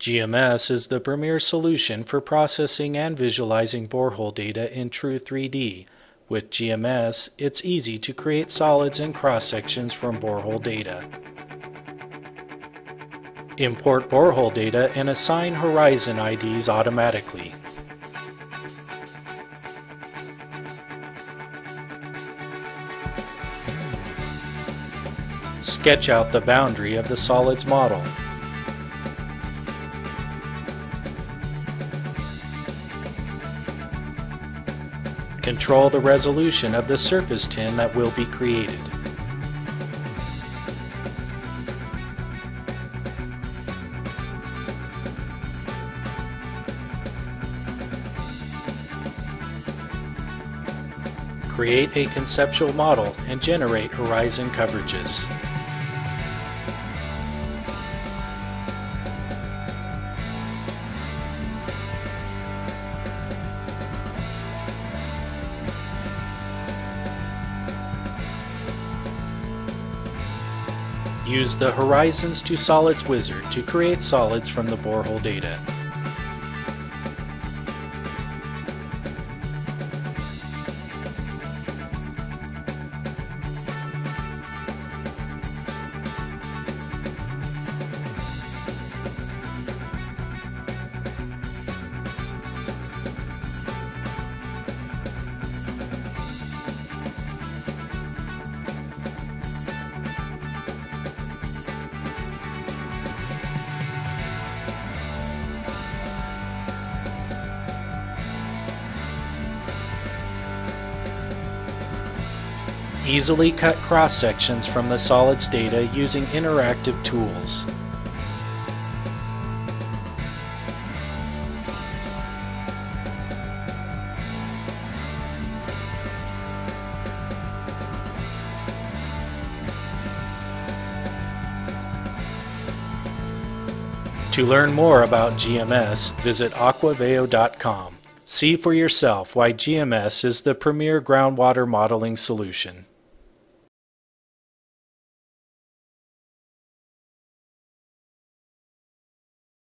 GMS is the premier solution for processing and visualizing borehole data in true 3D. With GMS, it's easy to create solids and cross-sections from borehole data. Import borehole data and assign horizon IDs automatically. Sketch out the boundary of the solids model. Control the resolution of the surface tin that will be created. Create a conceptual model and generate horizon coverages. Use the Horizons to Solids wizard to create solids from the borehole data. Easily cut cross sections from the solids data using interactive tools. To learn more about GMS, visit aquaveo.com. See for yourself why GMS is the premier groundwater modeling solution.